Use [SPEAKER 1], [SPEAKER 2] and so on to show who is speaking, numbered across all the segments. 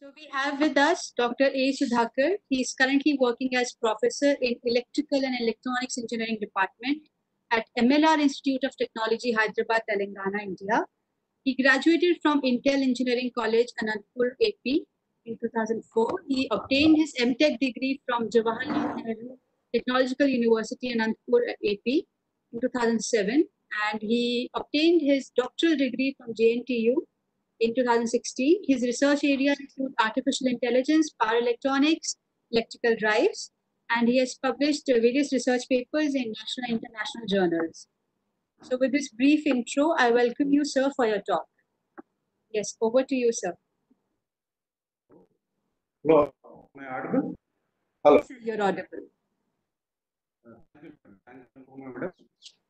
[SPEAKER 1] So we have with us Dr. A. Sudhakar. He is currently working as professor in Electrical and Electronics Engineering Department at MLR Institute of Technology, Hyderabad, Telangana, India. He graduated from Intel Engineering College, Anantapur, AP in 2004. He obtained his MTech degree from Jawaharlal Nehru Technological University, Anantapur, AP in 2007. And he obtained his doctoral degree from JNTU in 2016. His research areas include artificial intelligence, power electronics, electrical drives, and he has published uh, various research papers in national and international journals. So with this brief intro, I welcome you, sir, for your talk. Yes, over to you, sir.
[SPEAKER 2] Hello, am I audible? Hello.
[SPEAKER 1] Yes, sir, You're audible.
[SPEAKER 2] Thank you, thank you, madam.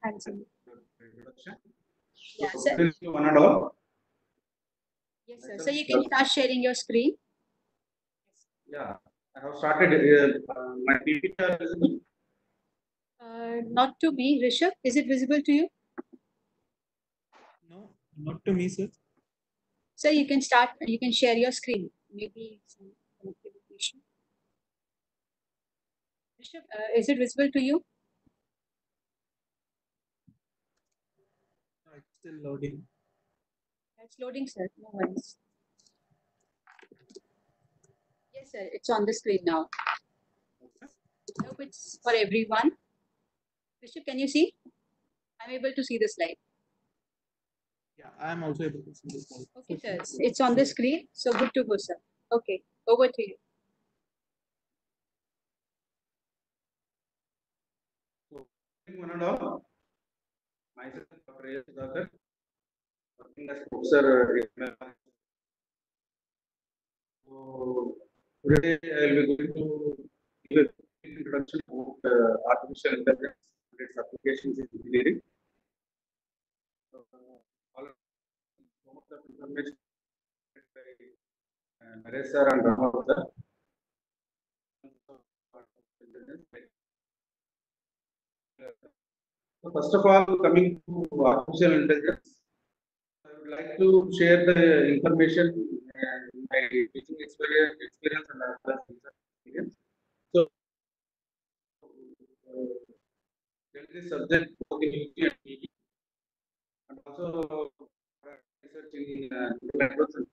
[SPEAKER 1] Handsome. Yeah, sir.
[SPEAKER 2] this is One and all.
[SPEAKER 1] Yes, sir. So you can start sharing your screen.
[SPEAKER 2] Yeah, I have started, uh, uh, my PPT are visible.
[SPEAKER 1] Uh, not to me, Rishabh. Is it visible to you?
[SPEAKER 3] No, not to me, sir.
[SPEAKER 1] Sir, you can start, you can share your screen. Maybe some connectivity issue. Rishabh, uh, is it visible to you?
[SPEAKER 3] No, It's still loading.
[SPEAKER 1] It's loading, sir. No worries. Yes, sir. It's on the screen now. I hope it's for everyone. Rishabh, can you see? I'm able to see the slide.
[SPEAKER 3] Yeah, I am also able to see the slide.
[SPEAKER 1] Okay, sir. It's, it's on the screen. So good to go, sir. Okay, over to you.
[SPEAKER 2] One and all. Myself, Dr. So, today I will be going to give a introduction to uh, artificial intelligence and its applications in engineering. So, all of- the information by Naresh sir and Rama sir. So first of all, coming to artificial intelligence, like to share the information and my teaching experience, experience and research experience. So, uh, there is a subject and also uh, research in uh, networks and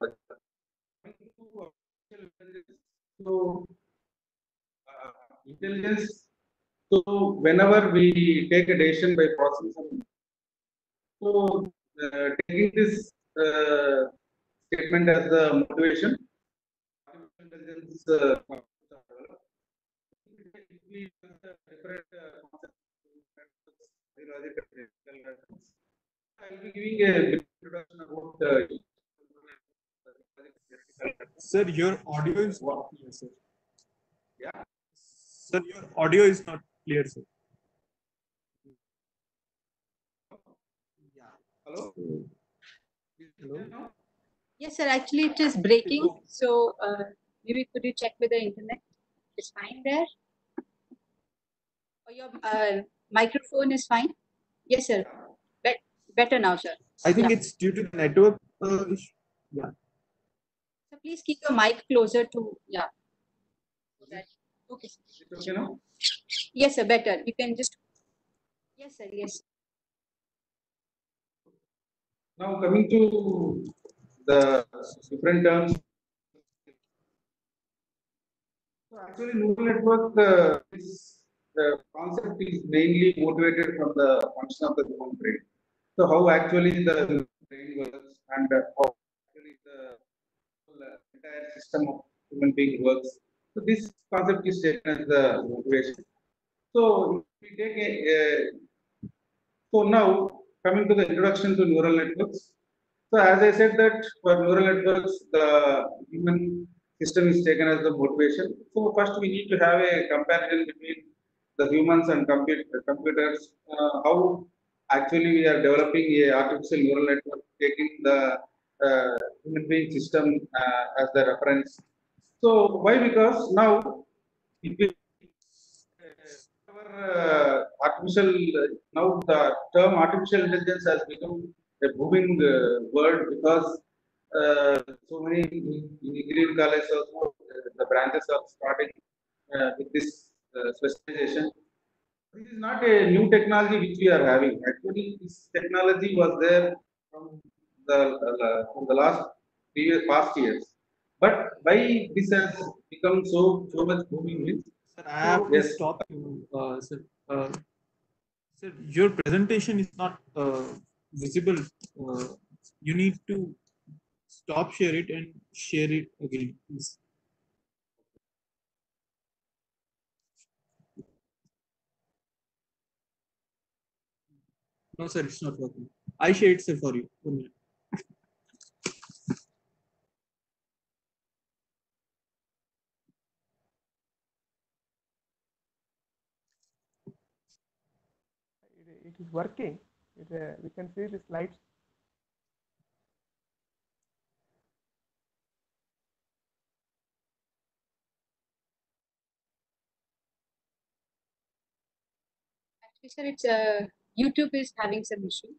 [SPEAKER 2] intelligence, So, uh, intelligence so whenever we take a decision by processing, some- so taking this uh, statement as the motivation, intelligence. Uh, concepts are developed. If we use the different uh, concepts, biological, electrical networks, I will be giving a introduction about uh.
[SPEAKER 3] Sir, your audio is not clear, sir.
[SPEAKER 2] Yeah.
[SPEAKER 3] Sir, your audio is not clear, sir.
[SPEAKER 2] Hello.
[SPEAKER 3] Hello?
[SPEAKER 1] Yes, sir. Actually, it is breaking. So uh, maybe could you check with the internet? It's fine there. Or your uh, microphone is fine. Yes, sir. Bet- better now, sir.
[SPEAKER 3] I think
[SPEAKER 1] Yeah.
[SPEAKER 3] it's due to the network uh, issue.
[SPEAKER 1] So please keep your mic closer to yeah. Okay. sir.
[SPEAKER 2] Is it okay now?
[SPEAKER 1] Yes, sir. Better. You can just. Yes, sir. Yes.
[SPEAKER 2] Now coming to the different terms. So actually neural network, uh, is, the concept is mainly motivated from the function of the human brain. So how actually the brain works and how actually the entire system of human being works. So this concept is taken as the motivation. So if we take a, a so now coming to the introduction to neural networks. So as I said that for neural networks, the human system is taken as the motivation. So first we need to have a comparison between the humans and compute, computers. Uh, how actually we are developing a artificial neural network, taking the uh, human being system uh, as the reference. So why? Because now if we uh, artificial now the term artificial intelligence has become a booming uh, word because uh, so many in in engineering also, uh, the branches are starting uh, with this uh, specialization. This is not a new technology which we are having. Actually, this technology was there from the, from the last previous past years. But why this has become so, so much booming means
[SPEAKER 3] Sir, I have to
[SPEAKER 2] Yes.
[SPEAKER 3] stop you, uh, sir. Uh, sir, your presentation is not uh, visible. Uh, you need to stop share it and share it again, please. No, sir, it's not working. I shared, sir, for you. One minute.
[SPEAKER 4] It, it is working. It, uh, we can see the slides.
[SPEAKER 1] Actually, sir, it's uh, YouTube is having some issue.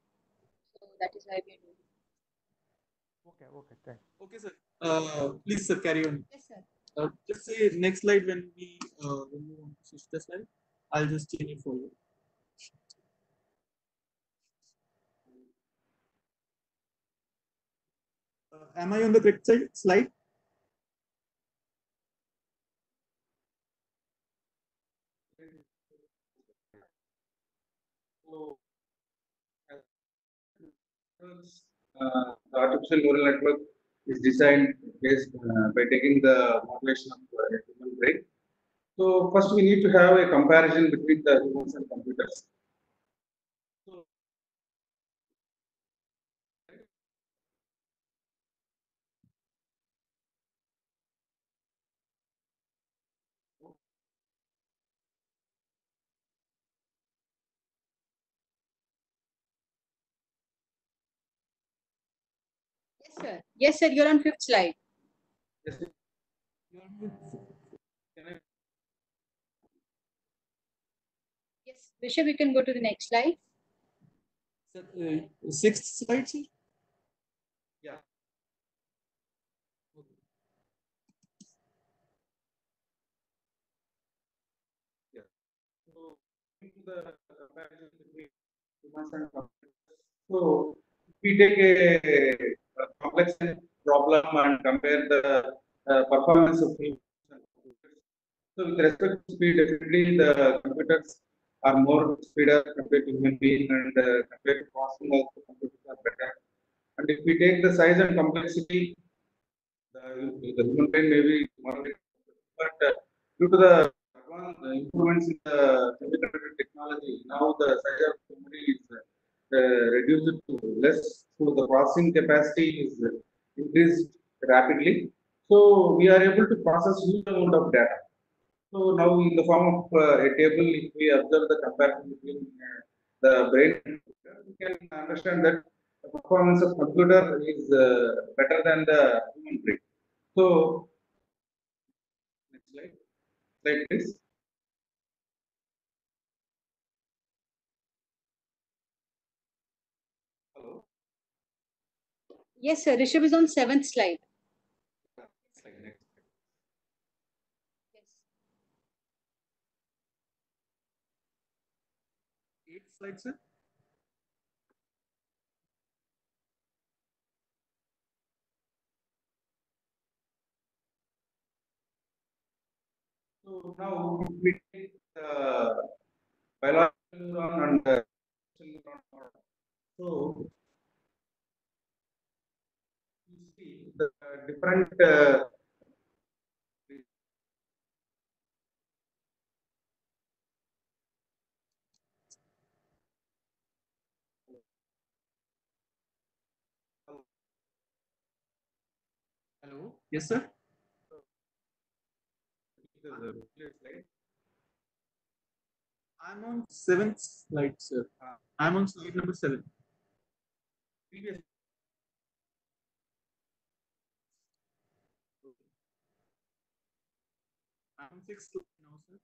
[SPEAKER 1] So that is why we are doing.
[SPEAKER 4] Okay, okay, thanks.
[SPEAKER 3] Okay, sir. Uh, please, sir, carry on.
[SPEAKER 1] Yes, sir.
[SPEAKER 3] Uh, just say next slide when we uh, when you want to switch the slide. I'll just change it for you. Am I on the correct slide?
[SPEAKER 2] Uh, the artificial neural network is designed based uh, by taking the modulation of the human brain. So first we need to have a comparison between the humans and computers.
[SPEAKER 1] Sir. Yes, sir. You're on fifth slide.
[SPEAKER 2] yes,
[SPEAKER 3] You are
[SPEAKER 2] can
[SPEAKER 1] Yes, Rishabh, you can go to the next slide.
[SPEAKER 3] Sir, uh, sixth slide, sir.
[SPEAKER 2] Yeah.
[SPEAKER 3] Okay.
[SPEAKER 2] So, the comparison between humans and computers. So, we take a complex problem and compare the uh, performance of computers. So, with respect to speed, definitely the computers are more speeder compared to human being and uh, compared to processing also computers are better. And if we take the size and complexity, the, the human brain may be more, but uh, due to the improvements in the semiconductor technology, now the size of memory is reduced to less, so the processing capacity is uh, increased rapidly. So we are able to process huge amount of data. So now in the form of uh, a table, if we observe the comparison between uh, the brain, we can understand that the performance of computer is uh, better than the human brain. So next slide, slide please. Hello.
[SPEAKER 1] Yes, sir. Rishabh is on seventh slide.
[SPEAKER 2] Slide next.
[SPEAKER 3] Eighth slide, sir.
[SPEAKER 2] So now we take the biological and the social neuron model. So you see the different uh,
[SPEAKER 3] Hello. Yes, sir. I'm on seventh slide, sir.
[SPEAKER 2] Ah.
[SPEAKER 3] I'm on slide number seven.
[SPEAKER 2] previous
[SPEAKER 3] on sixth line now, sir.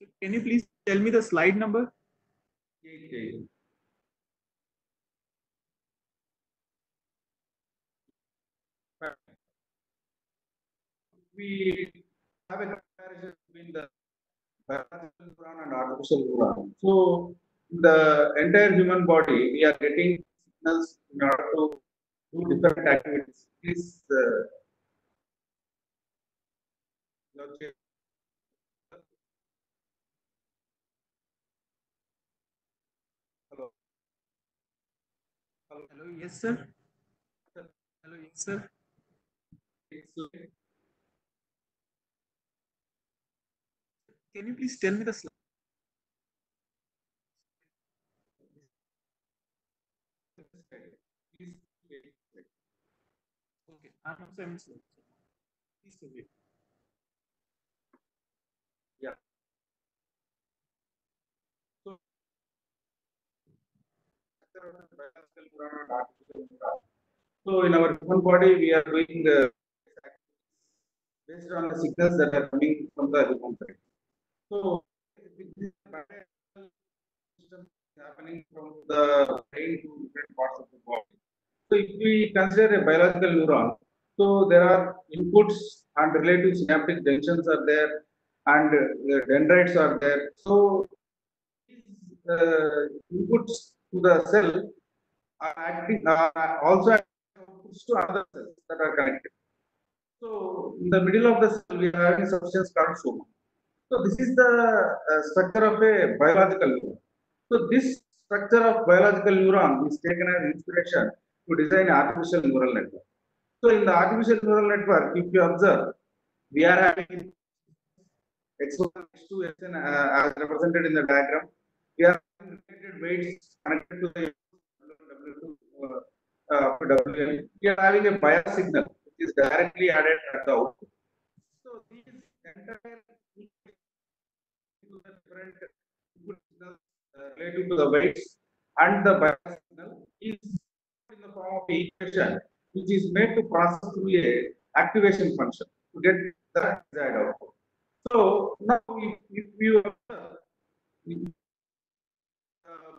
[SPEAKER 3] So can you please tell me the slide number?
[SPEAKER 2] Okay. We have a comparison between the and artificial. So in the entire human body, we are getting signals in order to do different activities. Please. Uh, Hello. Hello.
[SPEAKER 3] Hello, yes, sir. Hello, yes, sir.
[SPEAKER 2] It's-
[SPEAKER 3] Can you please tell me the slide? Okay, I'm on seven slide. Please tell me.
[SPEAKER 2] biological neuron and artificial neuron. So in our human body, we are doing the based on the signals that are coming from the human brain. So happening from the brain to different parts of the body. So if we consider a biological neuron, so there are inputs and relative synaptic junctions are there and uh, dendrites are there. So these uh, inputs to the cell are acting uh, also outputs to other cells that are connected. So in the middle of the cell, we having a substance called soma. So this is the uh, structure of a biological neuron. So this structure of biological neuron is taken as inspiration to design artificial neural network. So in the artificial neural network, if you observe, we are having x1, x2, xn uh, as represented in the diagram. We are related weights connected to the W2, uh, uh. We are having a bias signal which is directly added at the output. So these entire to the different signals related to the weights and the bias signal is in the form of equation which is made to process through a activation function to get the desired output. So now if, if you uh,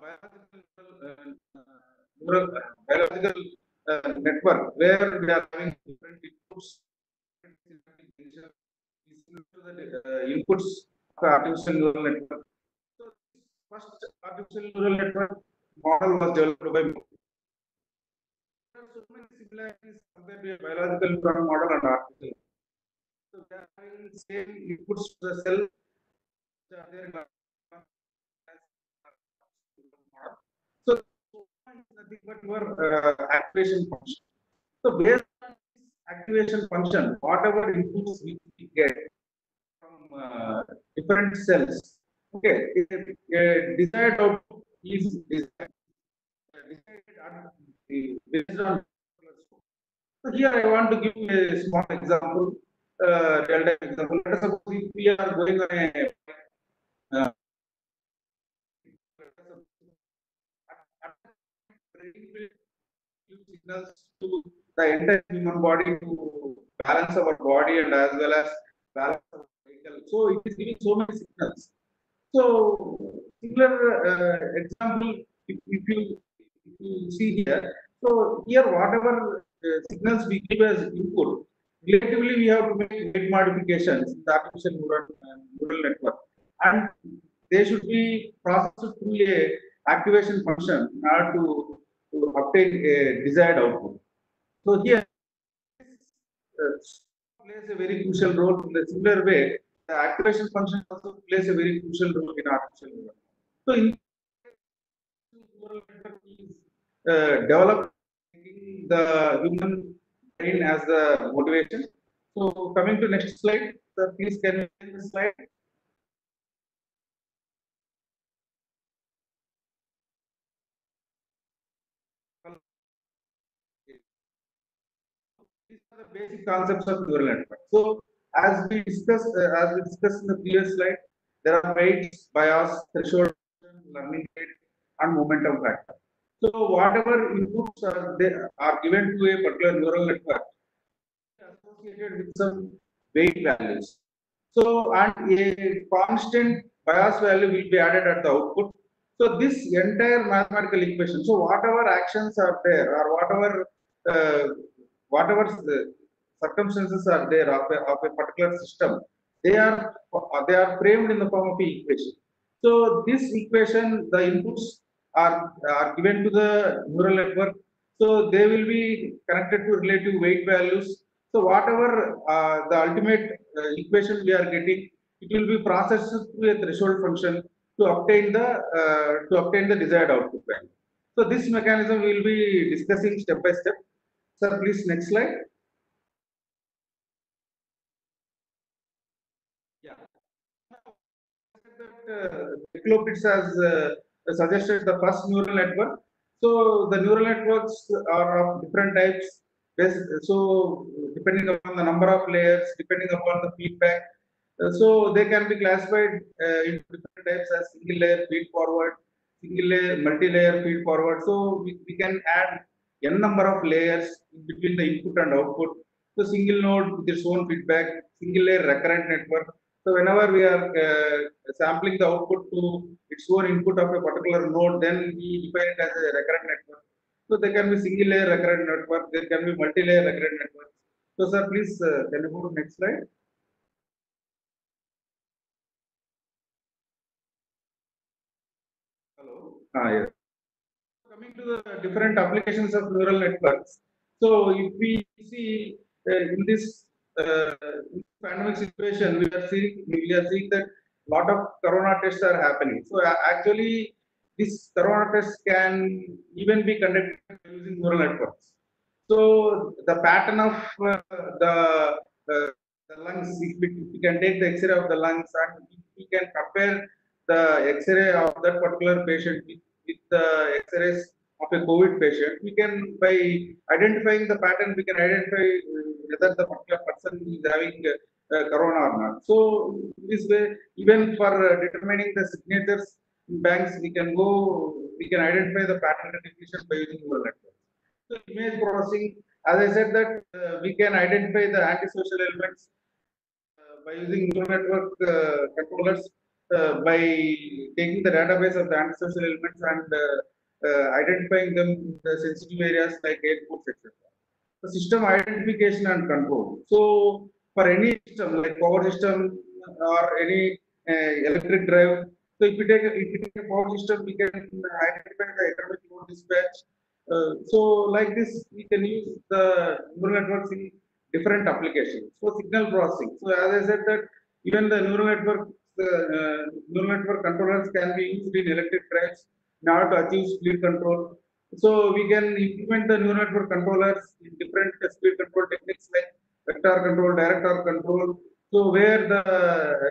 [SPEAKER 2] biological uh, biological uh, network where we are having different inputs, inputs artificial neural network. So first artificial neural network model was developed by so many similarities compared biological neuron model and artificial. So they are having same inputs to the cell. So nothing but your uh, activation function. So based on this activation function, whatever inputs we get uh, different cells, okay, a, desired output is desired, based on. So here I want to give a small example, uh, real time example. Let us suppose if we are going on a uh, signals to the entire human body to balance our body and as well as balance our So it is giving so many signals. So similar uh, example, if, if you if you see here, so here whatever uh, signals we give as input, relatively we have to make weight modifications in the artificial neural, uh, neural network, and they should be processed through a activation function in order to, to obtain a desired output. So here uh, plays a very crucial role in the similar way. The activation function also plays a very crucial role in artificial neural. So in neural network is uh, developed the human brain as the motivation. So coming to next slide, please can you the slide? These are the basic concepts of neural network. So as we discussed, uh, as we discussed in the previous slide, there are weights, bias, threshold, learning rate, and momentum factor. So whatever inputs are they are given to a particular neural network associated with some weight values. So and a constant bias value will be added at the output. So this entire mathematical equation, so whatever actions are there or whatever, uh, whatever circumstances are there of a, of a particular system, they are, they are framed in the form of a equation. So this equation, the inputs are, are given to the neural network. So they will be connected to relative weight values. So whatever uh, the ultimate uh, equation we are getting, it will be processed through a threshold function to obtain the uh, to obtain the desired output value. So this mechanism we will be discussing step by step. Sir, please next slide. Yeah. That uh, has uh, suggested the first neural network. So the neural networks are of different types. So depending upon the number of layers, depending upon the feedback, uh, so they can be classified uh, into different types as single layer feed forward, single layer, multi-layer feed forward. So we, we can add n number of layers between the input and output. So single node with its own feedback, single layer recurrent network. So whenever we are uh, sampling the output to its own input of a particular node, then we define it as a recurrent network. So there can be single layer recurrent network, there can be multi-layer recurrent network. So sir, please, uh, can you go to next slide? Hello. Ah, yes. Coming to the different applications of neural networks. So if we see uh, in this uh, pandemic situation, we are seeing we are seeing that lot of corona tests are happening. So a- actually, this corona test can even be conducted using neural networks. So the pattern of uh, the uh, the lungs, we, can take the X-ray of the lungs and we can compare the X-ray of that particular patient with, with the X-rays of a COVID patient, we can by identifying the pattern, we can identify uh, whether the particular person is having uh, corona or not. So this way, even for uh, determining the signatures in banks, we can go, we can identify the pattern recognition by using neural networks. So image processing, as I said that uh, we can identify the antisocial elements uh, by using neural network uh, controllers uh, by taking the database of the antisocial elements and identifying them in the sensitive areas like airports, etc. The system identification and control. So for any system like power system or any uh, electric drive, so if we take a, if we take a power system, we can identify the economic load dispatch. Uh, so like this, we can use the neural networks in different applications. So signal processing. So as I said that even the neural network uh, uh, neural network controllers can be used in electric drives in order to achieve speed control. So we can implement the neural network controllers in different speed control techniques like vector control, direct torque control. So where the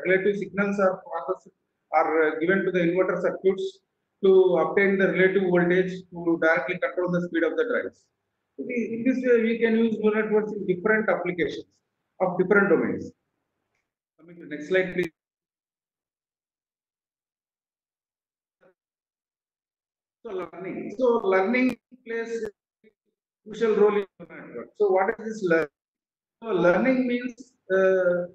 [SPEAKER 2] relative signals are processed are uh, given to the inverter circuits to obtain the relative voltage to directly control the speed of the drives. In this way, we can use neural networks in different applications of different domains. Coming to next slide, please. Learning. So learning plays a crucial role in network. So what is this learning? So learning means uh,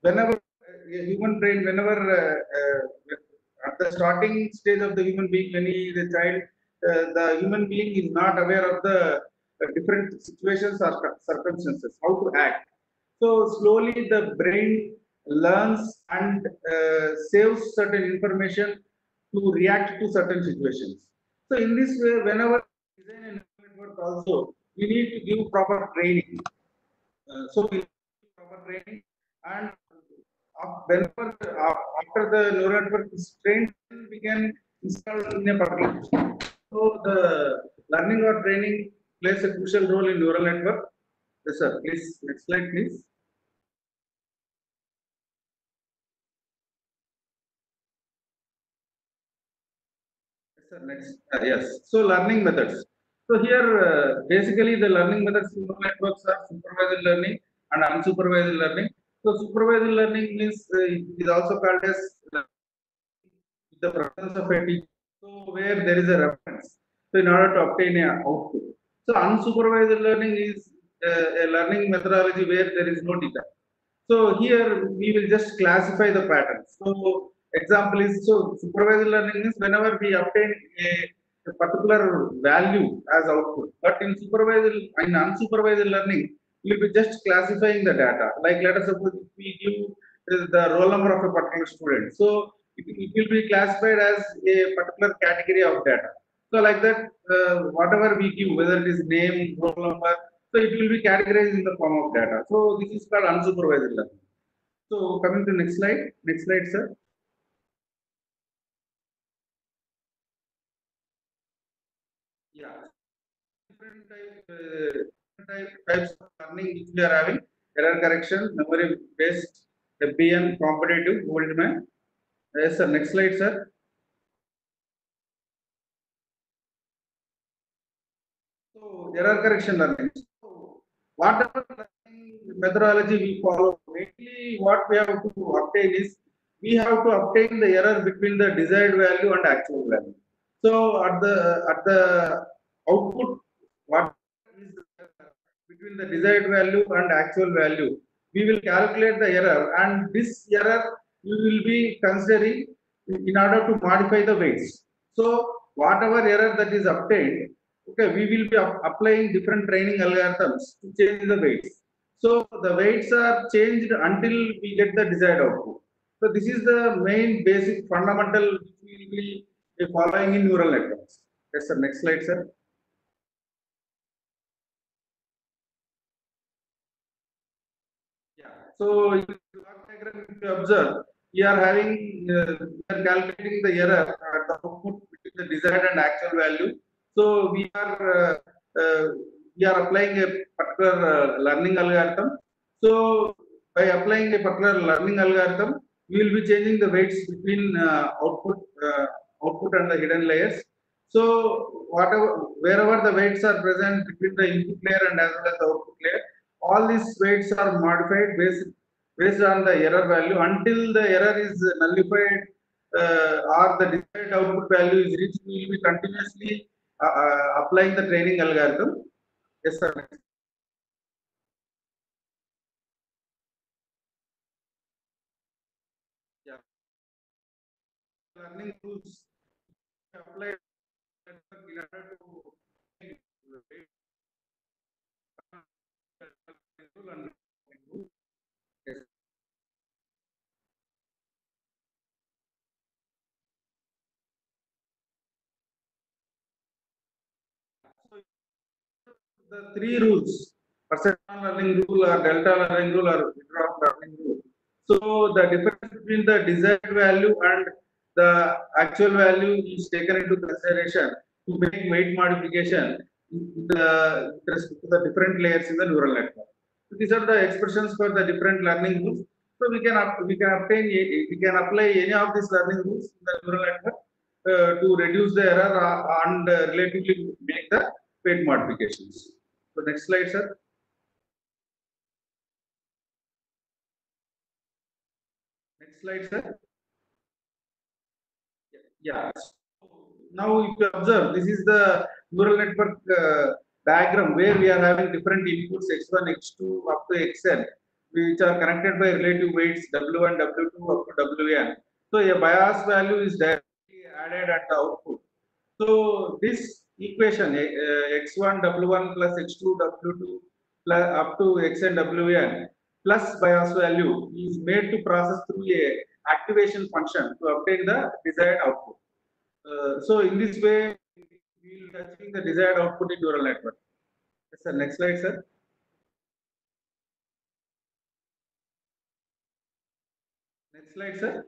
[SPEAKER 2] whenever a human brain, whenever uh, uh, at the starting stage of the human being, when he is a child, uh, the human being is not aware of the uh, different situations or circumstances, how to act. So slowly the brain learns and uh, saves certain information to react to certain situations. So in this way, whenever design a neural network also, we need to give proper training. Uh, so we give proper training and whenever uh, after the neural network is trained, we can install in a. So the learning or training plays a crucial role in neural network. Yes, sir. Please next slide, please. Sir. Uh, yes. So learning methods. So here, uh, basically, the learning methods in neural networks are supervised learning and unsupervised learning. So supervised learning means uh, is also called as the presence of a teacher. So where there is a reference. So in order to obtain a output. So unsupervised learning is uh, a learning methodology where there is no data. So here we will just classify the patterns. So example is so supervised learning is whenever we obtain a, a particular value as output. But in supervised in unsupervised learning, we'll be just classifying the data. Like let us suppose we give the roll number of a particular student. So it, it will be classified as a particular category of data. So like that, uh, whatever we give, whether it is name, roll number, so it will be categorized in the form of data. So this is called unsupervised learning. So coming to next slide, next slide, sir. Types of learning which we are having, error correction, memory based, FBN, competitive, Goldman. Yes, sir. Next slide, sir. So error correction learning. So whatever learning methodology we follow, mainly what we have to obtain is we have to obtain the error between the desired value and actual value. So at the at the output, what is between the desired value and actual value? We will calculate the error, and this error we will be considering in order to modify the weights. So whatever error that is obtained, okay, we will be applying different training algorithms to change the weights. So the weights are changed until we get the desired output. So this is the main basic fundamental which we will be following in neural networks. Yes, sir. Next slide, sir. So in block diagram, if you observe, we are having uh, we are calculating the error at the output between the desired and actual value. So we are uh, uh, we are applying a particular uh, learning algorithm. So by applying a particular learning algorithm, we will be changing the weights between uh, output uh, output and the hidden layers. So whatever wherever the weights are present between the input layer and as well as the output layer, all these weights are modified based based on the error value until the error is nullified uh, or the desired output value is reached. We will be continuously uh, uh, applying the training algorithm. Yes, sir. Learning rules apply in order to Yes. So, the three rules, perceptron learning rule or delta learning rule or Widrow learning rule. So the difference between the desired value and the actual value is taken into consideration to make weight modification the with respect to the different layers in the neural network. These are the expressions for the different learning rules. So we can we can obtain we can apply any of these learning rules in the neural network uh, to reduce the error uh, and uh, relatively make the weight modifications. So next slide, sir. Next slide, sir. Yeah. Now, if you observe, this is the neural network uh, diagram where we are having different inputs x1, x2 up to xn, which are connected by relative weights w1, w2 up to wn. So a bias value is directly added at the output. So this equation uh, x1 w1 plus x2 w2 plus up to xn wn plus bias value is made to process through a activation function to obtain the desired output. Uh, so in this way, will be the desired output in neural network. Yes, sir. Next slide, sir. Next slide, sir.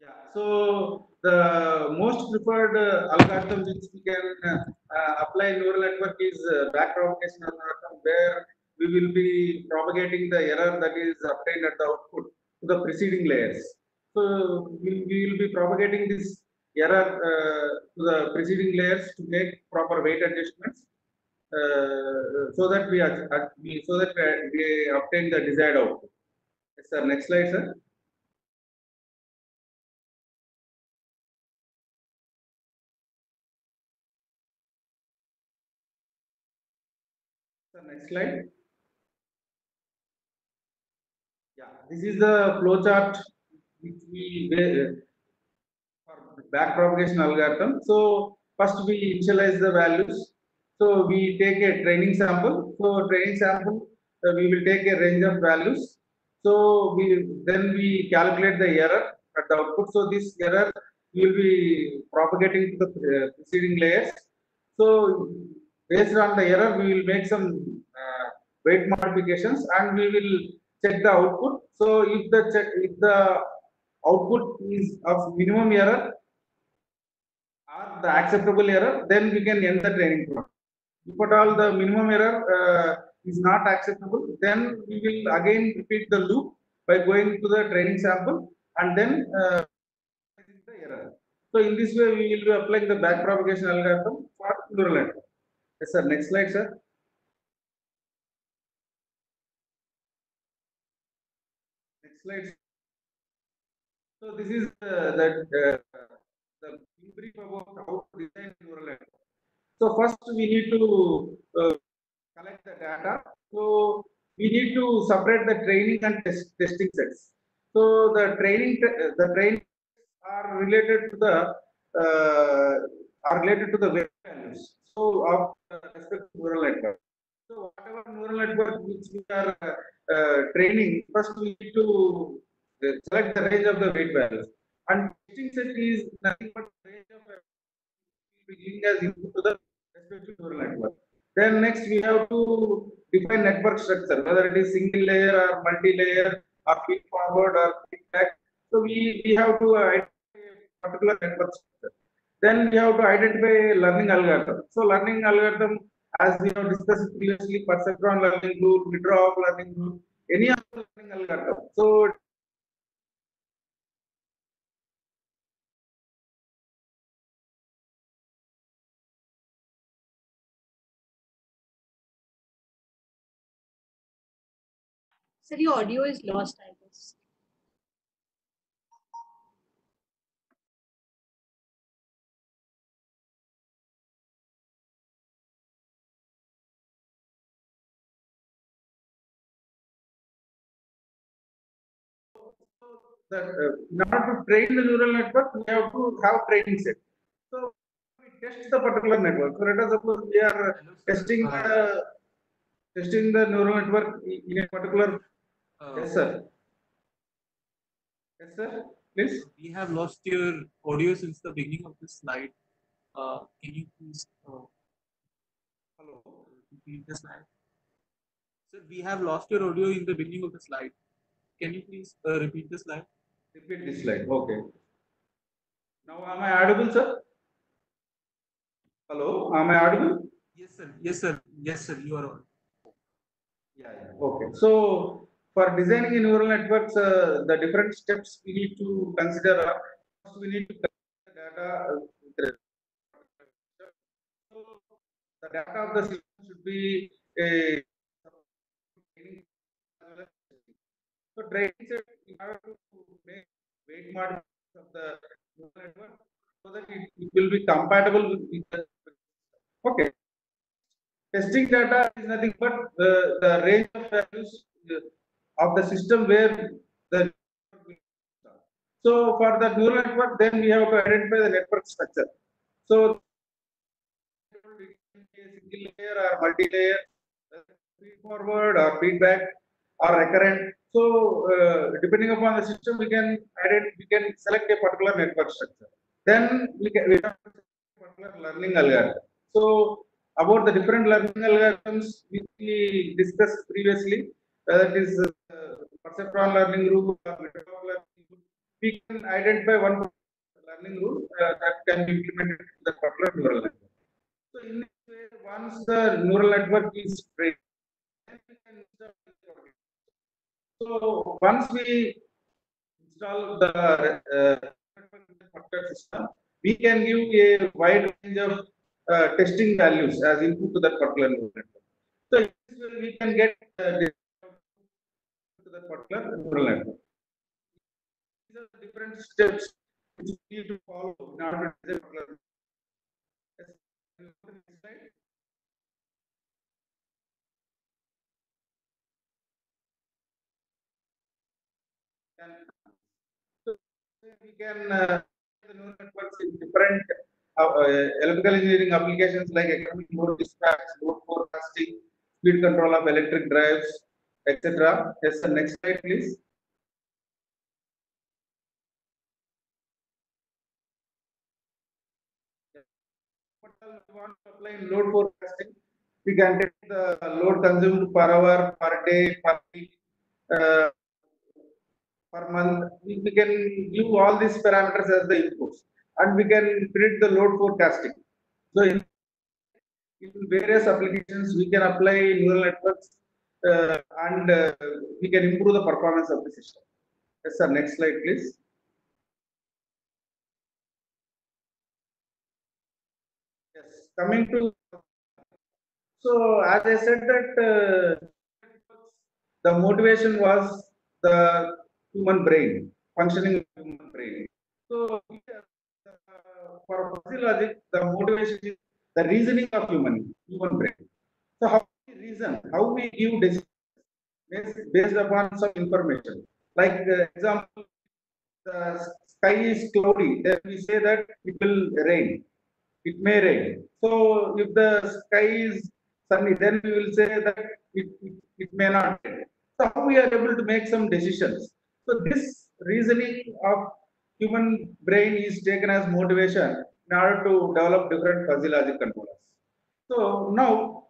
[SPEAKER 2] Yeah, so the most preferred uh, algorithm which we can uh, uh, apply in neural network is uh, back propagation algorithm where we will be propagating the error that is obtained at the output to the preceding layers. So we will be propagating this error uh, to the preceding layers to make proper weight adjustments uh, so that we, are, uh, so that we, obtain the desired output. Yes, sir. Next slide, sir. Sir, next slide. Yeah, this is the flow chart which we uh, for back propagation algorithm. So first we initialize the values. So we take a training sample. So training sample, uh, we will take a range of values. So we then we calculate the error at the output. So this error will be propagating to the uh, preceding layers. So based on the error, we will make some uh, weight modifications and we will check the output. So if the check if the output is of minimum error or the acceptable error, then we can end the training program. If at all the minimum error uh, is not acceptable, then we will again repeat the loop by going to the training sample and then uh, the error. So in this way, we will be applying the back propagation algorithm for neural. Yes, sir. Next slide, sir. Next slide. So this is uh, that uh, the brief about how to design neural network. So first we need to uh, collect the data. So we need to separate the training and test, testing sets. So the training the training are related to the uh, are related to the weight values. So of respective neural network. So whatever neural network which we are uh, training, first we need to uh, select the range of the weight values. And testing set is nothing but as to the respective. Then next we have to define network structure, whether it is single layer or multi-layer or feed forward or feed back. So we, we have to identify a particular network structure. Then we have to identify learning algorithm. So learning algorithm, as we have discussed previously, perceptron learning rule, Widrow learning rule, any other learning algorithm. So
[SPEAKER 1] Sir, your audio is lost, I guess.
[SPEAKER 2] that uh, order to train the neural network, we have to have training set. So we test the particular network. So let us suppose we are testing the testing the neural network in a particular.
[SPEAKER 3] Uh,
[SPEAKER 2] Yes, sir. Yes, sir. Please.
[SPEAKER 3] We have lost your audio since the beginning of the slide. Uh, can you please uh,
[SPEAKER 2] Hello.
[SPEAKER 3] repeat the slide? Sir, we have lost your audio in the beginning of the slide. Can you please uh, repeat the slide?
[SPEAKER 2] Repeat this slide. Okay. Now am I audible, sir? Hello. Am I audible?
[SPEAKER 3] Yes, sir. Yes, sir. Yes, sir. You are on.
[SPEAKER 2] Yeah, yeah. Okay. So for designing a neural networks, uh, the different steps we need to consider are first we need to collect the data. uh, the- data of the system should be a so training set we have to make weight modifications of the neural network so that it, it will be compatible with with the okay testing data is nothing but uh, the range of values uh, of the system where the so for the neural network then we have to identify the network structure. So single layer or multi-layer feed forward or feedback or recurrent. So uh, depending upon the system we can identify we can select a particular network structure. Then we can we have particular learning algorithm. So about the different learning algorithms we discussed previously, whether it is uh, perceptron learning rule or Mittag learning we can identify one learning rule uh, that can be implemented in the particular neural network. So in this way, once the neural network is trained. So once we install the uh, network system, we can give a wide range of uh, testing values as input to that particular neural network. So we can get uh, particular neural network. These are different steps which need to follow in order to design particular. So we can uh, the neural networks in different uh, uh, electrical engineering applications like economic load dispatch, load forecasting, speed control of electric drives, etc. Yes, sir. Next slide, please. Load forecasting? We can take the load consumed per hour, per day, per week, uh, per month. We, we can give all these parameters as the inputs and we can predict the load forecasting. So in, in various applications, we can apply neural networks and uh, we can improve the performance of the system. Yes, sir. Next slide, please. Yes, coming to so as I said that uh, the motivation was the human brain, functioning human brain. So uh, for fuzzy logic, the motivation is the reasoning of human human brain. So how reason, how we give decisions based, upon some information. Like uh, example, the sky is cloudy, then we say that it will rain. It may rain. So if the sky is sunny, then we will say that it, it, it may not rain. So how we are able to make some decisions. So this reasoning of human brain is taken as motivation in order to develop different logic controllers. So now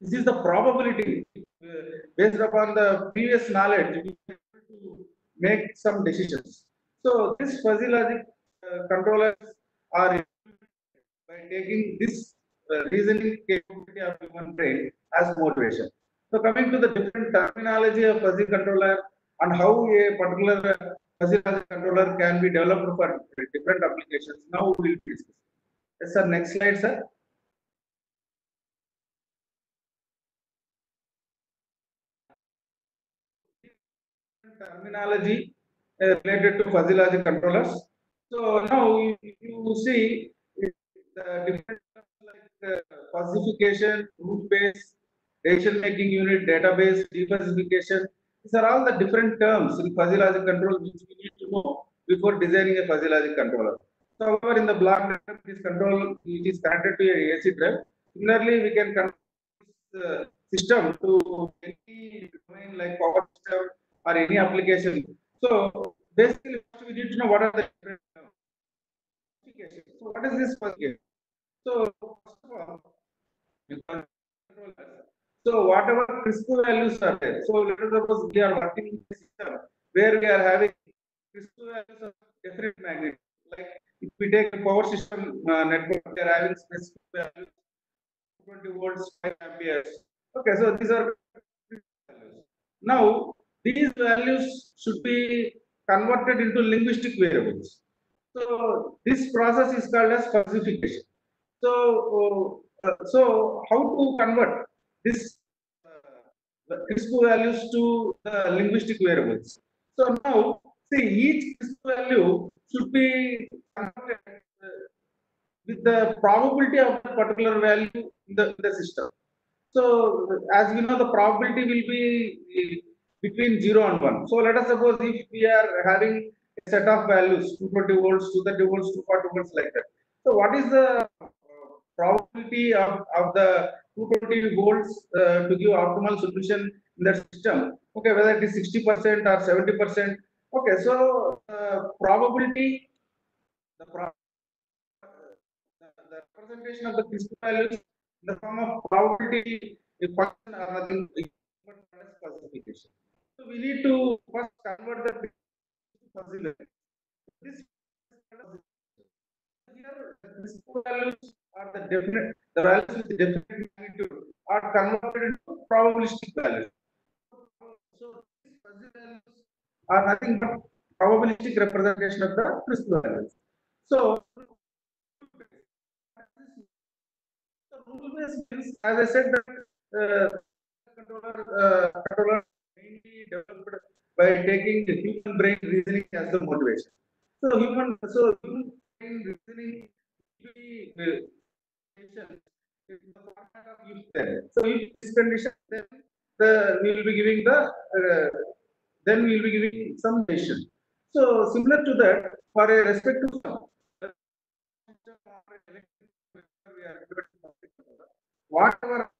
[SPEAKER 2] this is the probability uh, based upon the previous knowledge to make some decisions. So this fuzzy logic uh, controllers are by taking this uh, reasoning capability of human brain as motivation. So coming to the different terminology of fuzzy controller and how a particular fuzzy logic controller can be developed for different applications. Now we will discuss. Yes, sir. Next slide, sir. Terminology uh, related to fuzzy logic controllers. So now you, you see the different like uh, fuzzification, rule base, decision making unit, database, defuzzification. These are all the different terms in fuzzy logic control which we need to know before designing a fuzzy logic controller. So however, in the block diagram, it is control, it is connected to a AC drive. Similarly, we can connect this uh, system to any domain like power system or any application. So basically, we need to know what are the different. Fuzzification. So what is this? So first control that. So whatever crisp values are there. So let us suppose we are working in a system where we are having crisp values of different magnitude. Like if we take a power system uh, network, we are having specific values, 20 volts, 5 amperes. Okay, so these are. Now these values should be converted into linguistic variables. So this process is called as fuzzification. So, uh, so how to convert this uh, crisp values to the linguistic variables? So now, see, each crisp value should be converted uh, with the probability of the particular value in the, in the system. So, as we know, the probability will be between 0 and 1. So, let us suppose if we are having a set of values 220 volts, 230 volts, 240 volts, like that. So, what is the probability of, of the 220 volts uh, to give optimal solution in that system? Okay, whether it is 60% or 70%. Okay, so uh, probability, the, pro- the, the representation of the crisp values in the form of probability function nothing but known as classification. So we need to first convert the fuzzy. This here the values are the definite the values with definite magnitude are converted into probabilistic values. So these fuzzy values are nothing but probabilistic representation of the crisp values. So the rule based means, as I said, that uh, controller, uh, controller mainly developed by taking the human brain reasoning as the motivation. So human, so human brain reasoning will be uh, condition in the format of if then. So if this condition, then the we will be giving the uh, then we will be giving some decision. So similar to that, for a system, whatever,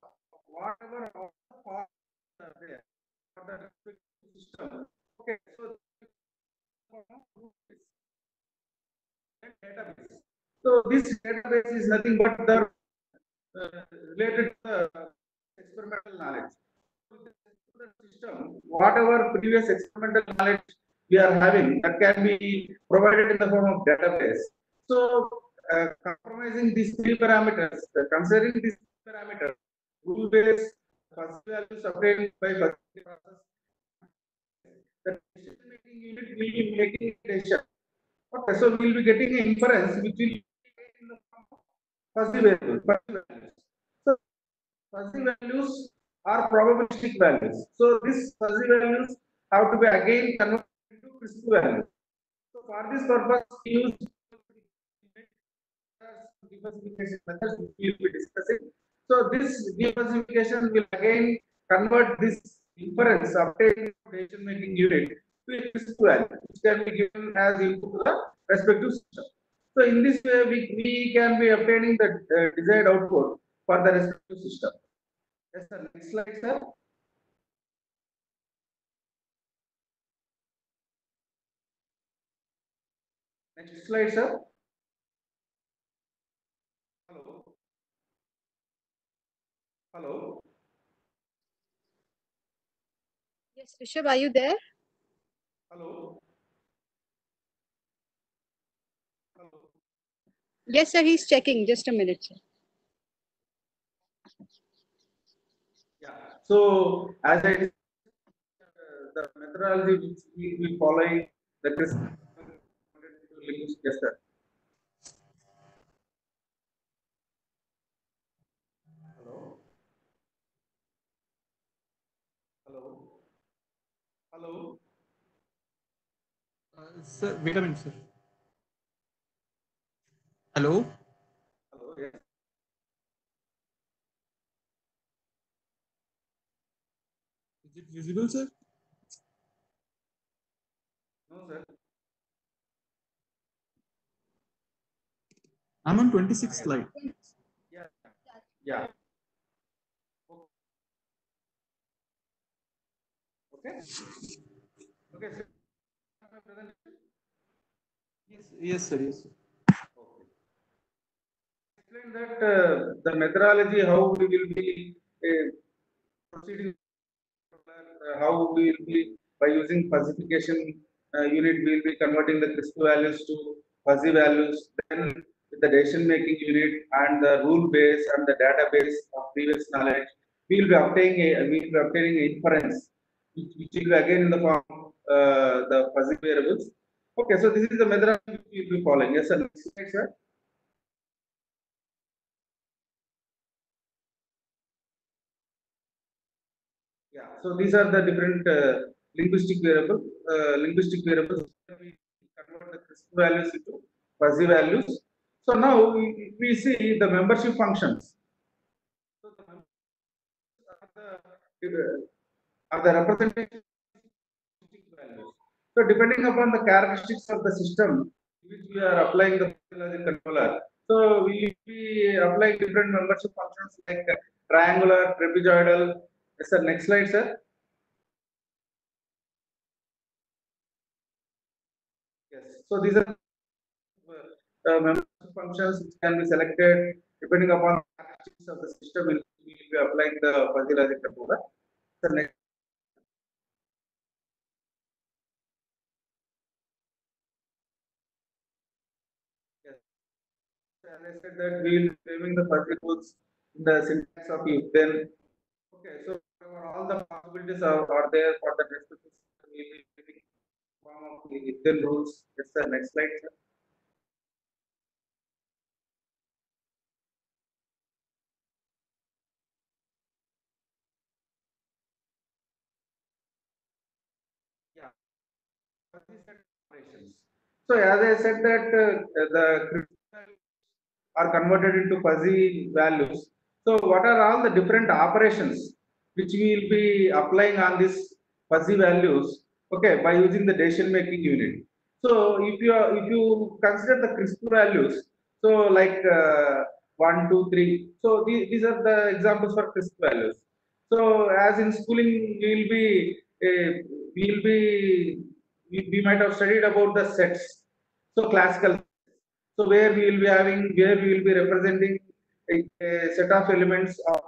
[SPEAKER 2] whatever okay, so database. So this database is nothing but the uh, related to the experimental knowledge. System, whatever previous experimental knowledge we are having, that can be provided in the form of database. So uh, compromising these three parameters, uh, considering these parameters, rule based first values obtained by first process. The decision making unit will be making decision. Okay, so we will be getting an inference which will be in the form of fuzzy values. fuzzy values. So fuzzy values are probabilistic values. So these fuzzy values have to be again converted into crisp values. So this purpose, use defuzzification methods which we will be discussing. So this defuzzification will again convert this inference obtained from decision making unit to a crisp which can be given as input to the respective system. So in this way, we, we can be obtaining the uh, desired output for the respective system. Yes, sir. Next slide, sir. Next slide, sir. Hello. Hello.
[SPEAKER 1] Yes, Rishabh, are you there?
[SPEAKER 2] Hello. Hello.
[SPEAKER 1] Yes, sir, he's checking. Just a minute, sir.
[SPEAKER 2] Yeah. So as I uh, the methodology which we we following that is yes, sir. Hello. Hello. Hello.
[SPEAKER 3] Uh, sir, wait a minute, sir. Hello?
[SPEAKER 2] Hello. Yes.
[SPEAKER 3] Is it visible, sir?
[SPEAKER 2] No, sir.
[SPEAKER 3] I'm on 26th slide.
[SPEAKER 2] Yeah. Yeah. Okay. Okay. sir.
[SPEAKER 3] Yes, yes, sir. Yes, sir.
[SPEAKER 2] Okay. Explain that uh, the methodology, how we will be uh, proceeding, uh, how we will be by using fuzzification uh, unit, we will be converting the crisp values to fuzzy values. Then with the decision making unit and the rule base and the database of previous knowledge, we will be obtaining a, we will be obtaining a inference, which, will be again in the form of uh, the fuzzy variables. Okay, so this is the method we will be following. Yes, sir. Next slide, sir. Yeah, so these are the different uh, linguistic variable, uh, linguistic variables. We convert the crisp values into fuzzy values. So now we, we see the membership functions. So are the, are the representation values. So depending upon the characteristics of the system which we are applying the controller. So we be applying different membership functions like triangular, trapezoidal. Yes, sir. Next slide, sir. Yes. So these are uh, membership functions which can be selected depending upon the characteristics of the system. We will be applying the fuzzy logic controller. So next. As I said that we will framing the rules in the syntax of if then. Okay, so all the possibilities are, are there for the be form of the if then rules. Yes, sir. Next slide, sir. Yeah. Fuzzy set operations. So as I said that uh, the critical are converted into fuzzy values. So what are all the different operations which we will be applying on these fuzzy values okay, by using the decision making unit. So if you are, if you consider the crisp values, so like uh, one, two, three. So these, these are the examples for crisp values. So as in schooling, we will be uh, we will be we, we might have studied about the sets. So classical. So where we will be having where we will be representing a, a set of elements of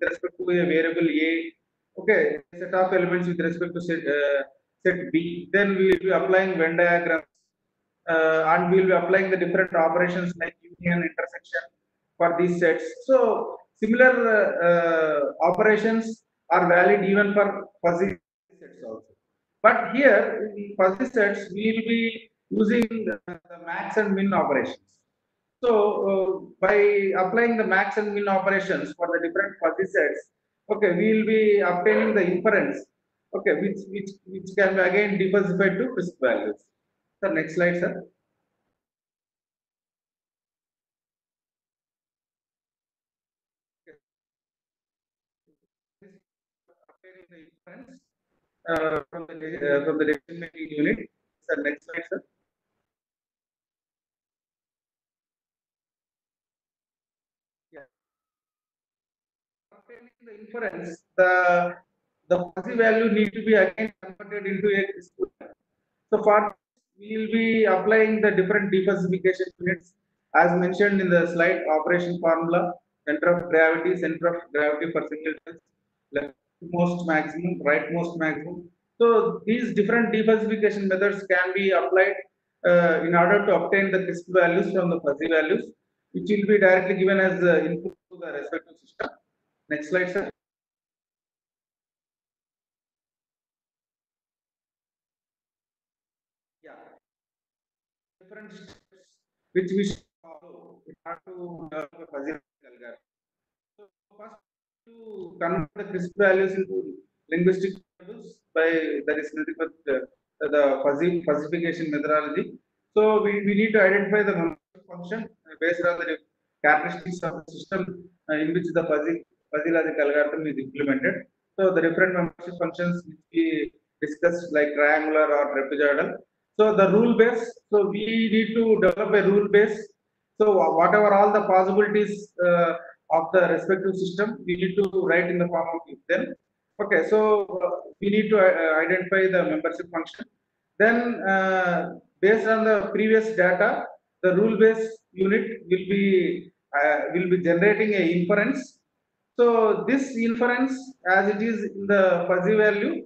[SPEAKER 2] with respect to a variable A. Okay, set of elements with respect to set, uh, set B. Then we will be applying Venn diagrams uh, and we will be applying the different operations like union, intersection for these sets. So similar uh, uh, operations are valid even for fuzzy sets also. But here in fuzzy sets we will be using the, the max and min operations. So uh, by applying the max and min operations for the different fuzzy sets, okay, we will be obtaining the inference, okay, which which which can be again defuzzified to risk values. Sir, next slide, sir. Obtaining the inference from the uh, from the decision making unit. Sir, next slide, sir. The inference, the the fuzzy value need to be again converted into a. So for we will be applying the different defuzzification units as mentioned in the slide operation formula, center of gravity, center of gravity for singletons, leftmost maximum, rightmost maximum. So these different defuzzification methods can be applied uh, in order to obtain the CRISP values from the fuzzy values, which will be directly given as the input to the respective system. Next slide, sir. Yeah. Different steps which we should follow in order to develop a fuzzy algorithm. So first to convert the CRISP values into linguistic tables by that is nothing but uh, the fuzzy fuzzification methodology. So we, we need to identify the function uh, based on the characteristics of the system uh, in which the fuzzy fuzzy logic algorithm is implemented. So the different membership functions which we discussed like triangular or trapezoidal. So the rule base, so we need to develop a rule base. So whatever all the possibilities uh, of the respective system, we need to write in the form of if then. Okay, so uh, we need to uh, identify the membership function. Then uh, based on the previous data, the rule-based unit will be will be generating a inference. So this inference, as it is in the fuzzy value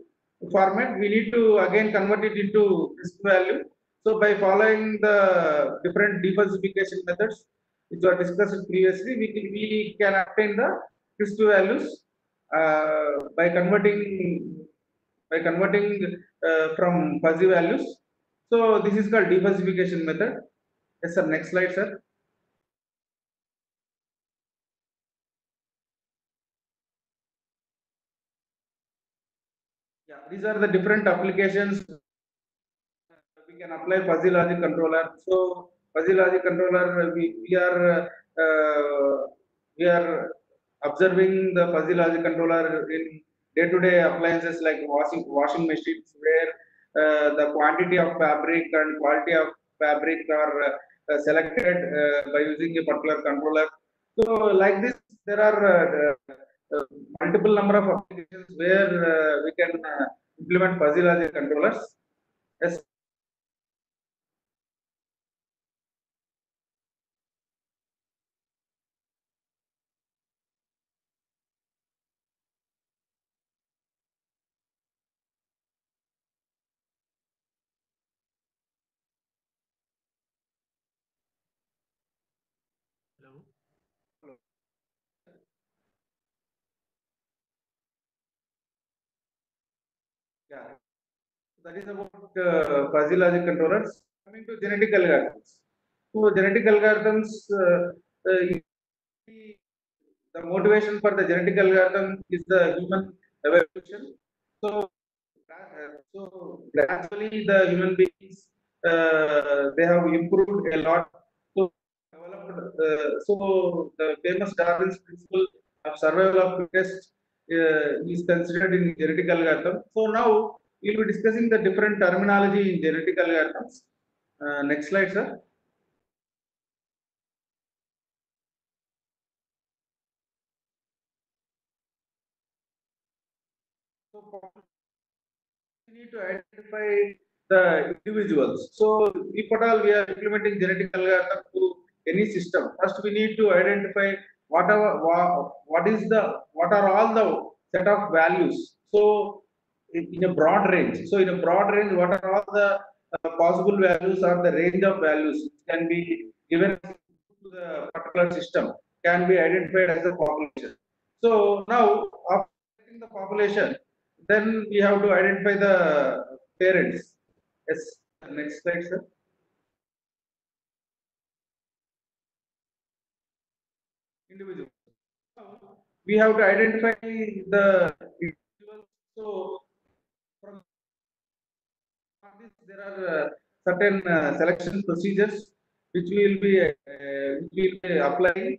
[SPEAKER 2] format, we need to again convert it into this value. So by following the different defuzzification methods which were discussed previously, we can, we can obtain the CRISP values uh, by converting by converting uh, from fuzzy values. So this is called defuzzification method. Yes, sir. Next slide, sir. Yeah, these are the different applications we can apply fuzzy logic controller. So fuzzy logic controller, we, we are uh, we are observing the fuzzy logic controller in day-to-day appliances like washing washing machines, where uh, the quantity of fabric and quality of fabric are uh, selected by using a particular controller. So like this, there are uh, multiple number of applications where uh, we can uh, implement fuzzy logic controllers. Yes. Yeah. That is about uh, logic controllers. Coming to genetic algorithms. So genetic algorithms, uh, uh, the motivation for the genetic algorithm is the human evolution. So, so gradually the human beings uh, they have improved a lot. So. Uh, so the famous Darwin's principle of survival of fittest uh, is considered in genetic algorithm. So now we'll be discussing the different terminology in genetic algorithms. Uh, next slide, sir. So, we need to identify the individuals. So, if at all we are implementing genetic algorithm to any system, first we need to identify whatever what is the what are all the set of values. So, in a broad range. So, in a broad range, what are all the uh, possible values or the range of values can be given to the particular system can be identified as the population. So now after the population, then we have to identify the parents. Yes, next slide, sir. Individual. Now, We have to identify the individuals. So from this, there are uh, certain uh, selection procedures which we will be uh, will be applying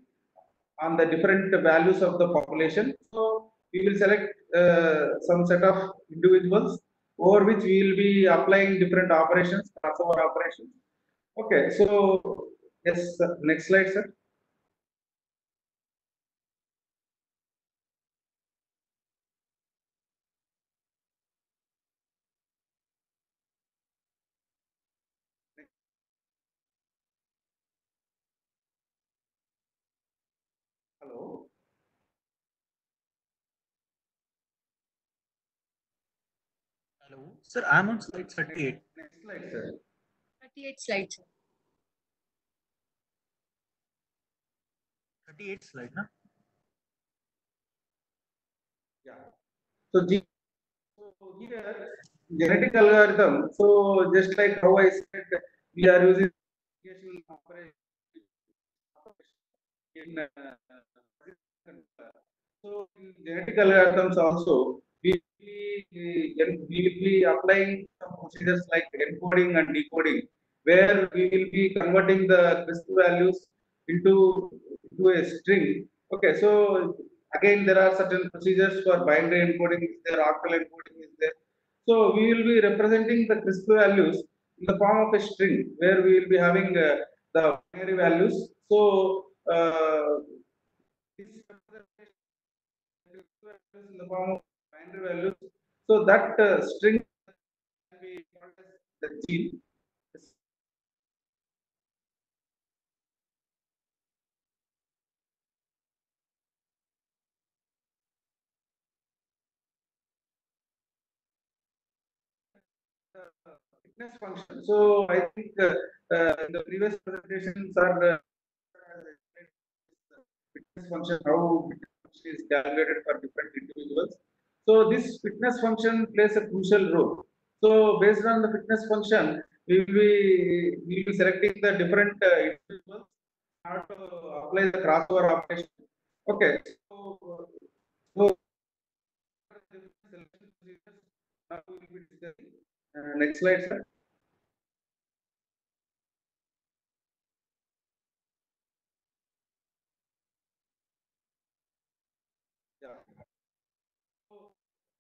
[SPEAKER 2] on the different values of the population. So we will select uh, some set of individuals over which we will be applying different operations, crossover operations. Okay, so yes, sir. next slide, sir.
[SPEAKER 3] Sir, I'm on slide 38.
[SPEAKER 2] Next slide, sir.
[SPEAKER 1] 38 slides.
[SPEAKER 3] 38 slide, na?
[SPEAKER 2] Yeah. So, G- so here genetic algorithm. So just like how I said, we are using in uh, so in genetic algorithms also we will be applying some procedures like encoding and decoding where we will be converting the crisp values into into a string. Okay, so again there are certain procedures for binary encoding is there, octal encoding is there. So we will be representing the crisp values in the form of a string where we will be having uh, the binary values. So uh, in the form of binary values. So that uh, string the gene. fitness function. So I think uh, uh, the previous presentations are uh, fitness function, how fitness function is calculated for different individuals. So this fitness function plays a crucial role. So based on the fitness function, we will be we will be selecting the different uh, individuals how to apply the crossover operation. Okay, so so. Uh, next slide, sir.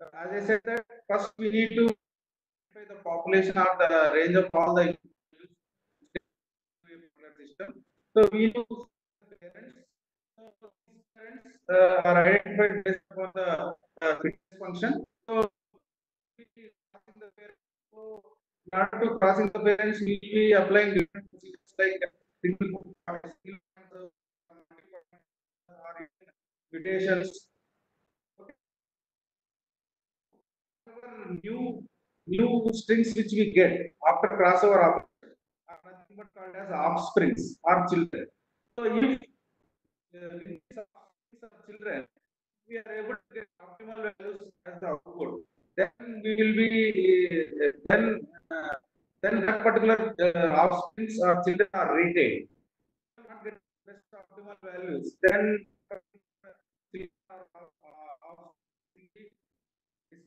[SPEAKER 2] Uh, as I said that first we need to identify the population or the range of all the system. So we use parents. So these parents uh, are identified based upon the uh, function. So. So order to crossing the parents, we will be applying different procedures like single point, single point, uh, multiple point, or even mutations. Okay. Whatever New new strings which we get after crossover operation are nothing but called as offsprings or children. So if uh, children, we are able to get optimal values as the output. Then we will be uh, then uh, then that particular uh, offsprings or children are retained. Best optimal values. Then uh, offspring is from the so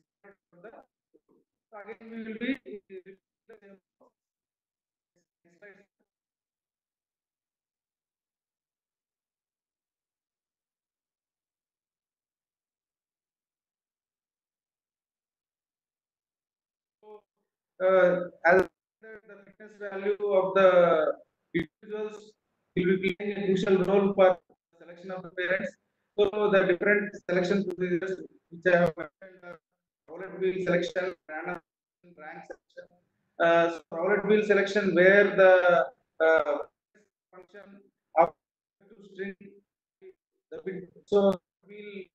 [SPEAKER 2] uh, as the fitness value of the individuals will be playing a crucial role for selection of the parents. So the different selection procedures which I have mentioned roulette wheel selection, random rank selection. Uh, so wheel selection where the uh, function of to string the bit. So we'll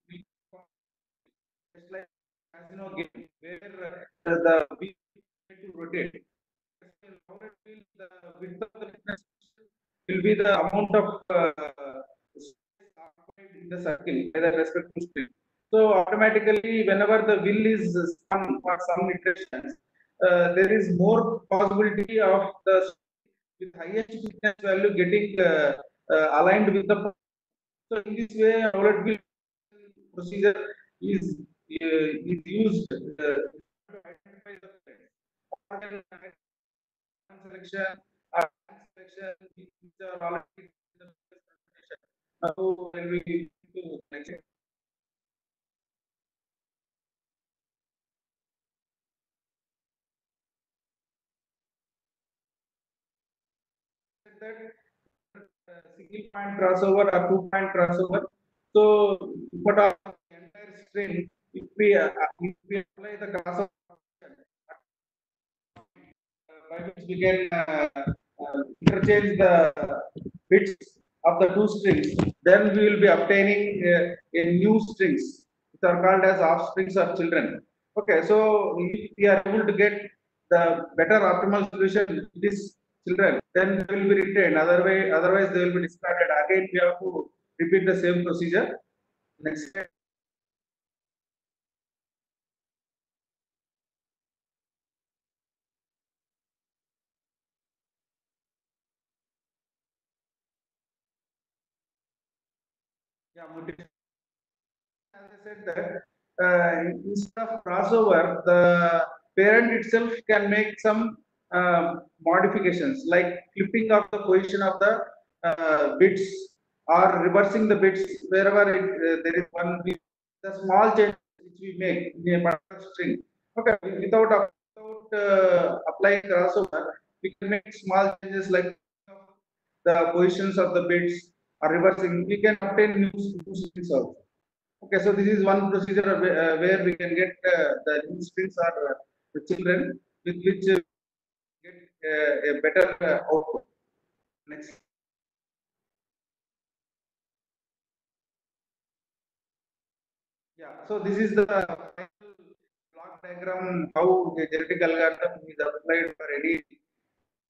[SPEAKER 2] just like game where uh, the wheel to rotate. Wheel, the width of the fitness will be the amount of uh, in the circle by the respective string. So automatically, whenever the will is spun for some iterations, uh, there is more possibility of the highest fitness value getting uh, uh, aligned with the. So in this way, roulette wheel procedure is uh, is used uh, selection, selection, which are presentation. Now, when we to that uh, single point crossover or two point crossover. So, but our entire string, if we, uh, if we apply the crossover, uh, by which we can uh, uh, interchange the bits of the two strings, then we will be obtaining uh, a new strings, which are called as offsprings or children. Okay, so if we are able to get the better optimal solution these children, then they will be retained. Otherwise, otherwise they will be discarded. Again, we have to repeat the same procedure. Next. Yeah. As I said that, uh, instead of crossover, the parent itself can make some uh, modifications like flipping of the position of the uh, bits or reversing the bits wherever it, uh, there is one bit. The small change which we make in a string. Okay, without without uh, applying crossover, we can make small changes like the positions of the bits or reversing. We can obtain new, new strings also. Okay, so this is one procedure where, uh, we can get the new strings or the children with which a better uh, output. Next. Yeah, so this is the block diagram how the genetic algorithm is applied for any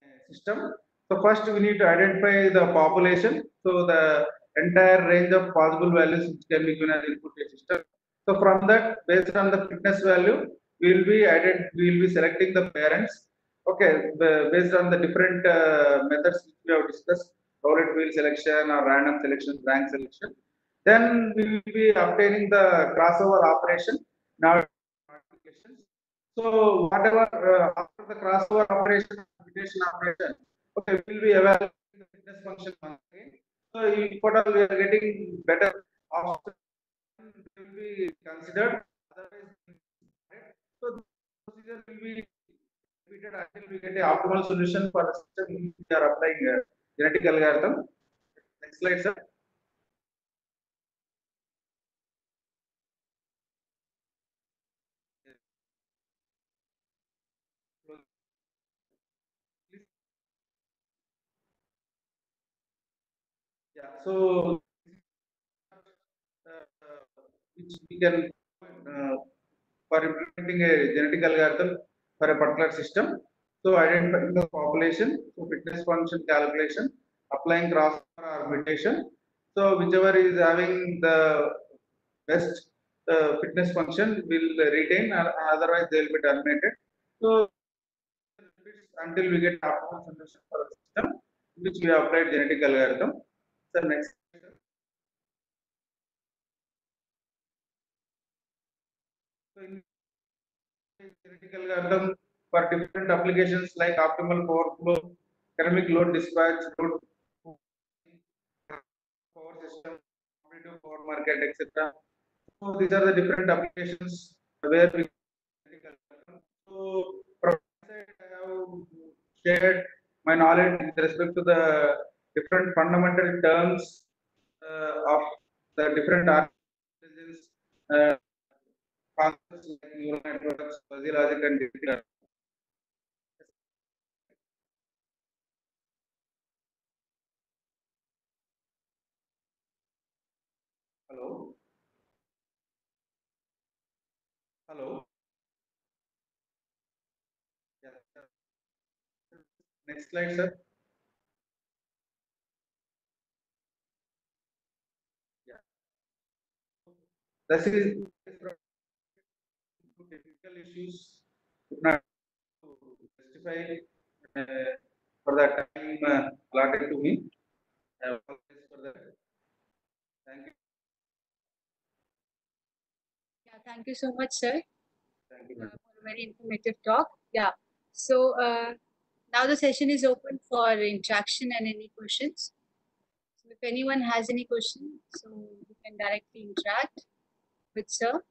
[SPEAKER 2] uh, system. So first we need to identify the population. So the entire range of possible values which can be given as input to a system. So from that, based on the fitness value, we will be ident we will be selecting the parents. Okay, based on the different uh, methods which we have discussed, roulette wheel selection or random selection, rank selection. Then we will be obtaining the crossover operation. Now. So whatever uh, after the crossover operation, mutation operation, okay, we'll be evaluating the fitness function again. So in all we are getting better option, will be considered. Otherwise, so the procedure will be repeated until we get a optimal solution for the system we are applying a genetic algorithm. Next slide, sir. So uh, which we can uh, for implementing a genetic algorithm for a particular system. So identifying the population, so fitness function calculation, applying crossover or mutation. So whichever is having the best uh, fitness function will retain, or otherwise they will be terminated. So until we get optimal solution for the system, which we applied genetic algorithm. So next. So in genetic algorithm for different applications like optimal power flow, dynamic load dispatch, load power system, competitive power market, etc. So these are the different applications where we so from I have shared my knowledge with respect to the different fundamental terms uh, of the different intelligence uh, concepts like neural networks, fuzzy logic, and learning. Hello? Hello? Yeah. Next slide, sir. Yeah. This is issues could not justify uh, for the time uh, allotted to me. I apologize for that. Thank you.
[SPEAKER 1] Yeah, thank you so much, sir,
[SPEAKER 2] Thank you.
[SPEAKER 1] uh, for a very informative talk. Yeah. So uh, now the session is open for interaction and any questions. So if anyone has any question, so you can directly interact with sir.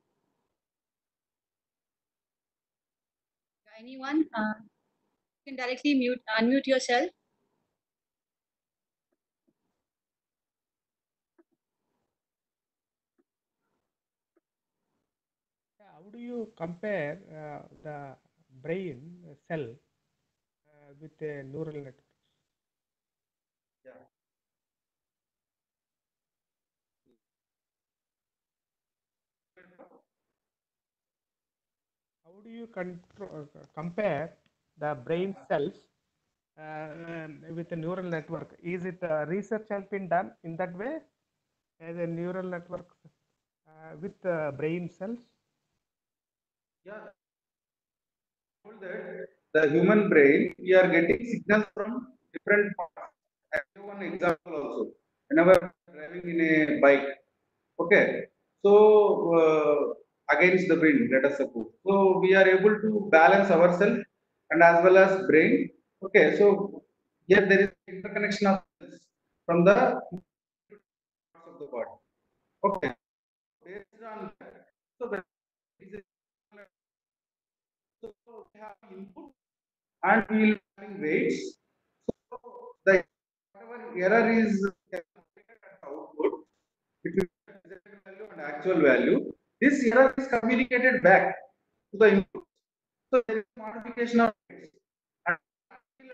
[SPEAKER 1] Anyone, uh, you can directly mute, unmute yourself.
[SPEAKER 4] How do you compare uh, the brain cell uh, with a neural network? Do you contro- uh, compare the brain cells uh, um, with a neural network? Is it uh, research has been done in that way as a neural network with brain cells?
[SPEAKER 2] Yeah. The human brain, we are getting signals from different parts. I give one example also. Whenever driving in a bike, okay, so uh, against the wind, let us suppose. So we are able to balance ourselves and as well as brain. Okay, so here there is interconnection of from the parts of the body. Okay, based on that, so we have input and we will be having weights. So the whatever error is output between desired value and actual value, this error is communicated back to the input. So there is modification of. And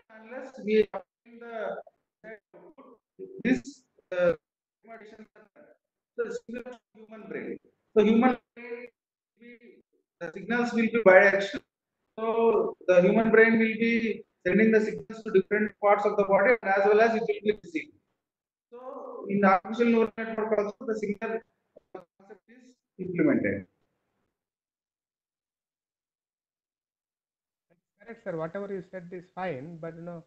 [SPEAKER 2] unless we obtain the desired this uh, similar to human brain. So human brain, the signals will be bidirectional. So the human brain will be sending the signals to different parts of the body as well as it will be receiving. So in the artificial neural network also the signal is implemented.
[SPEAKER 4] Correct, sir. Whatever you said is fine, but you know,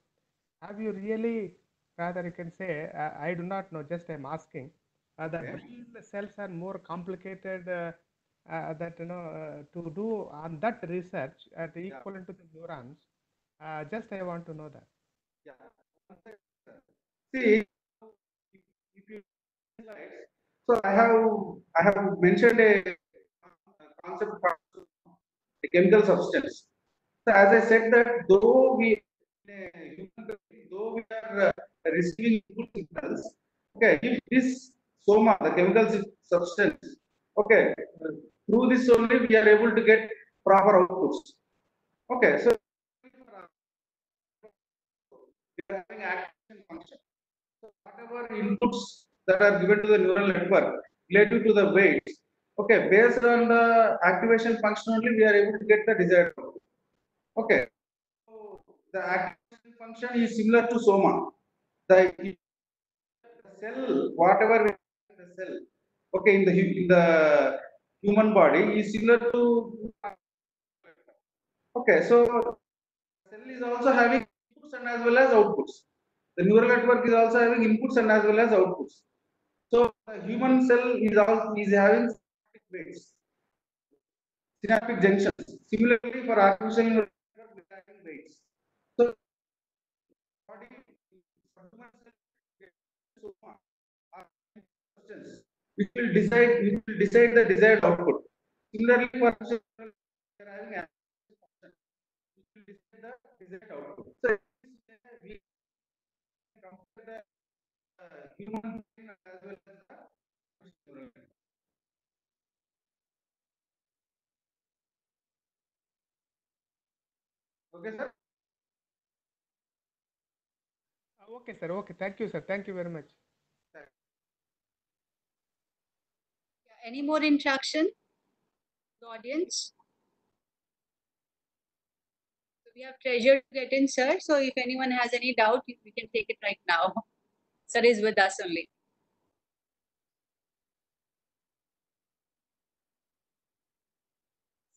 [SPEAKER 4] have you really, rather you can say, uh, I do not know, just I'm asking, uh, the brain cells are more complicated uh, uh, that, you know, uh, to do on that research at equivalent to the neurons. Uh, just I want to know that.
[SPEAKER 2] Yeah. See, if if you so I have I have mentioned a concept of a chemical substance. So as I said that though we though we are uh, receiving input signals, okay, if this soma, the chemical substance, okay, through this only we are able to get proper outputs. Okay, so we are having action function. So whatever inputs that are given to the neural network related to the weights, okay, based on the activation function only, we are able to get the desired output. Okay. So the activation function is similar to soma. The, cell, whatever we the cell, okay, in the in the human body is similar to. Okay, so cell is also having inputs and as well as outputs. The neural network is also having inputs and as well as outputs. Human cell is is having synaptic weights, synaptic junctions. Similarly, for artificial neural having weights. So body which will decide which will decide the desired output. Similarly, for artificial neural will output. So we compare the uh, human brain as well as the neural net. Okay, sir?
[SPEAKER 4] Uh, Okay, sir. Okay. Thank you, sir. Thank you very much.
[SPEAKER 1] Any more interaction? The audience? So We have treasure to get in, sir. So if anyone has any doubt, we we can take it right now. Sir is with us only.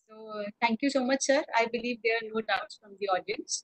[SPEAKER 1] So thank you so much, sir. I believe there are no doubts from the audience.